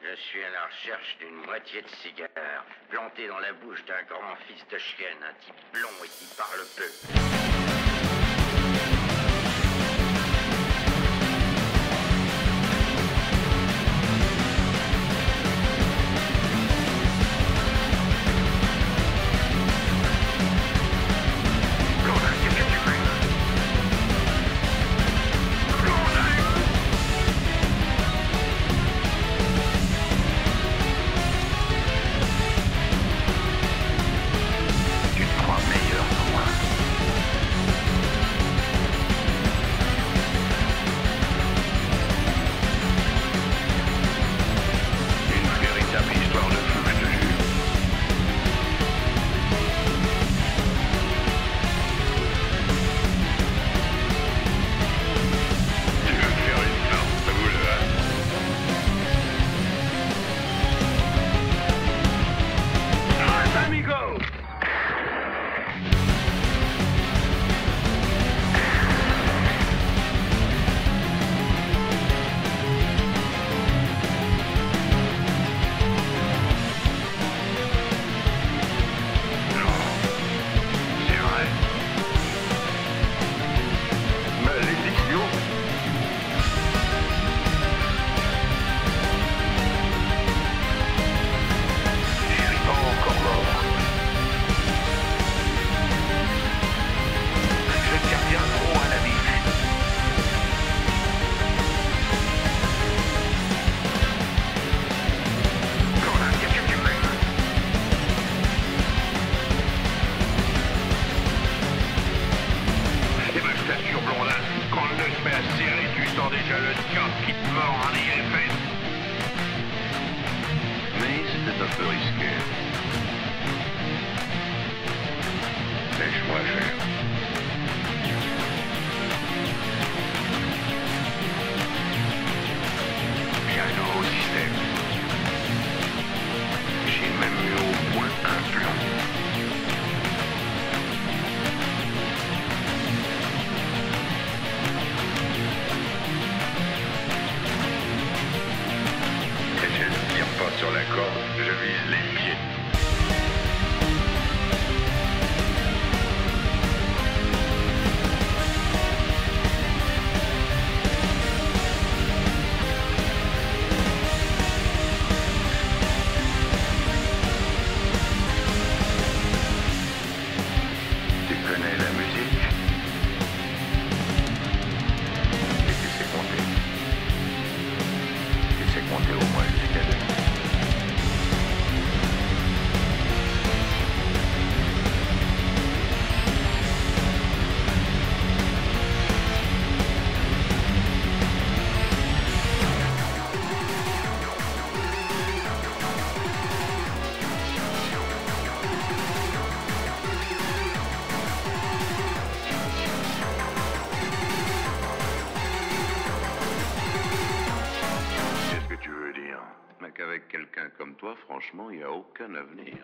Je suis à la recherche d'une moitié de cigare, plantée dans la bouche d'un grand fils de chienne, un type blond et qui parle peu. Mais à serrer, tu sens déjà le diable qui te mord en effet. Mais c'était un peu risqué. Leave. toi, franchement, il n'y a aucun avenir.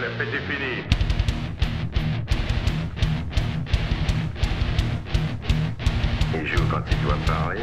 La fête est finie. Il joue quand il doit parler.